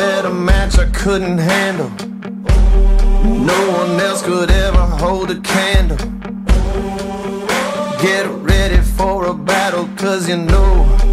met a match I couldn't handle. No one else could ever hold a candle. Get ready for a battle, cause you know.